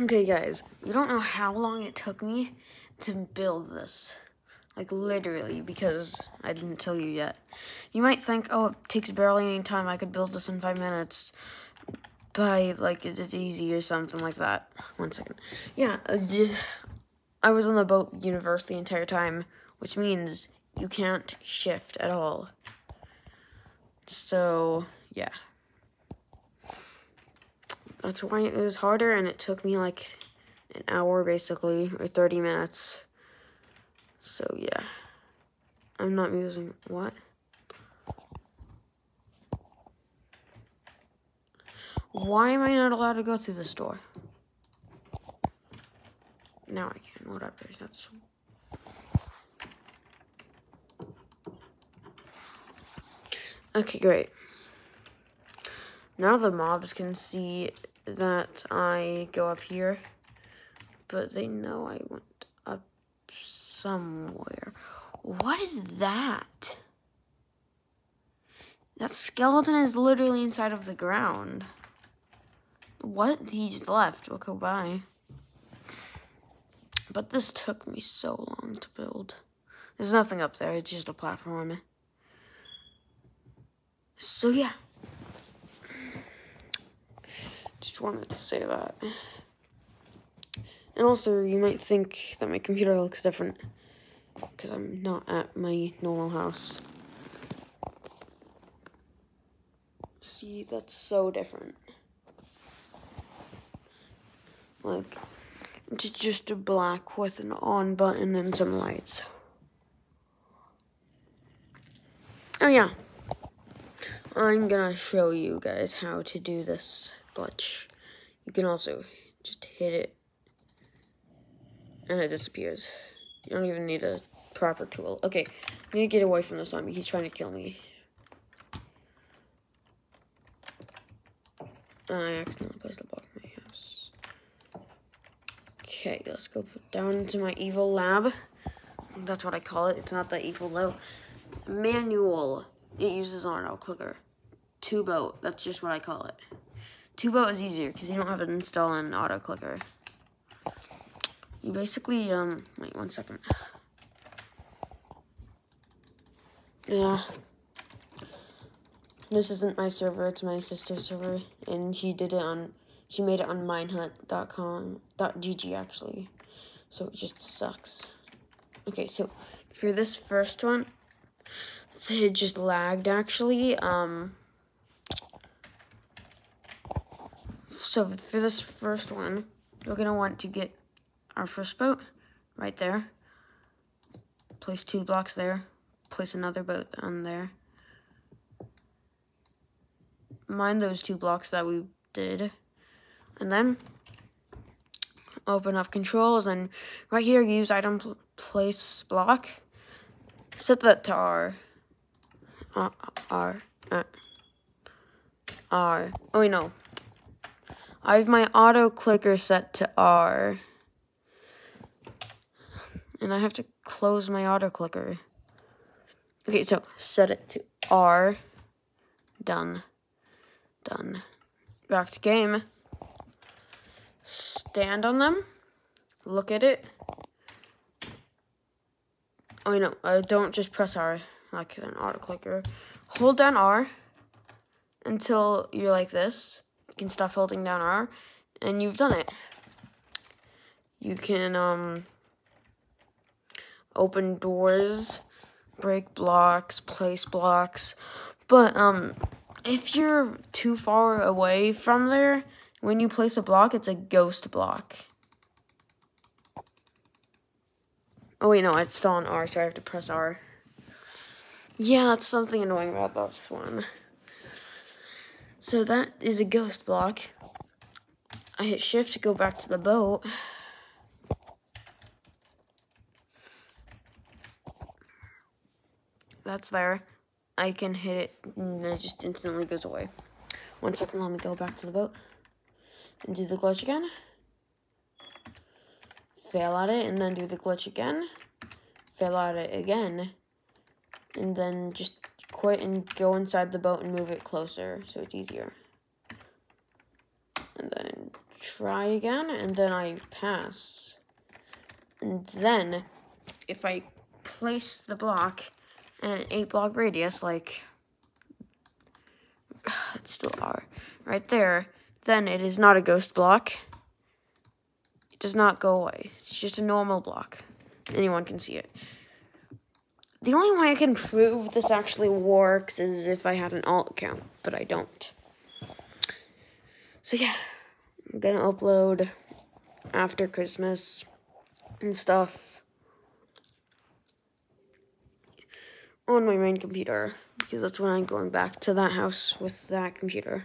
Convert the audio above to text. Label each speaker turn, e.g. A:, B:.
A: Okay, guys, you don't know how long it took me to build this. Like, literally, because I didn't tell you yet. You might think, oh, it takes barely any time. I could build this in five minutes. By, like, it's easy or something like that. One second. Yeah, I was on the boat universe the entire time, which means you can't shift at all. So, yeah. That's why it was harder, and it took me like an hour basically, or 30 minutes. So, yeah. I'm not using what? Why am I not allowed to go through this door? Now I can, whatever. That's Okay, great. Now the mobs can see that I go up here, but they know I went up somewhere. What is that? That skeleton is literally inside of the ground. What? He's left. We'll go by. But this took me so long to build. There's nothing up there. It's just a platform. So, yeah. Just wanted to say that. And also, you might think that my computer looks different because I'm not at my normal house. See, that's so different. Like, it's just a black with an on button and some lights. Oh yeah, I'm gonna show you guys how to do this glitch. You can also just hit it and it disappears. You don't even need a proper tool. Okay, I need to get away from the zombie. He's trying to kill me. I accidentally placed a block in my house. Okay, let's go down into my evil lab. That's what I call it. It's not that evil though. Manual. It uses an auto clicker. Tubo, that's just what I call it. Tubo is easier because you don't have to install an auto clicker. You basically, um, wait one second. Yeah. This isn't my server, it's my sister's server. And she did it on, she made it on minehut.com, .gg actually. So it just sucks. Okay, so for this first one, it just lagged actually. Um, so for this first one, we're gonna want to get our first boat right there. Place two blocks there. Place another boat on there. Mine those two blocks that we did. And then open up controls and right here use item place block. Set that to R. R. R. Uh, R. Oh, wait, no. I have my auto clicker set to R. And I have to close my auto clicker. Okay, so set it to R. Done. Done. Back to game. Stand on them. Look at it. Oh, no, uh, don't just press R like an auto clicker. Hold down R until you're like this. Can stop holding down R, and you've done it. You can um, open doors, break blocks, place blocks, but um, if you're too far away from there, when you place a block, it's a ghost block. Oh wait, no, it's still on R, so I have to press R. Yeah, that's something annoying about this one. So that is a ghost block. I hit shift to go back to the boat. That's there. I can hit it and it just instantly goes away. One second, let me go back to the boat and do the glitch again. Fail at it and then do the glitch again. Fail at it again and then just quit and go inside the boat and move it closer so it's easier. And then try again, and then I pass. And then, if I place the block in an 8 block radius, like, it's still R, right there, then it is not a ghost block. It does not go away. It's just a normal block. Anyone can see it. The only way I can prove this actually works is if I had an alt account, but I don't. So yeah, I'm gonna upload after Christmas and stuff on my main computer because that's when I'm going back to that house with that computer.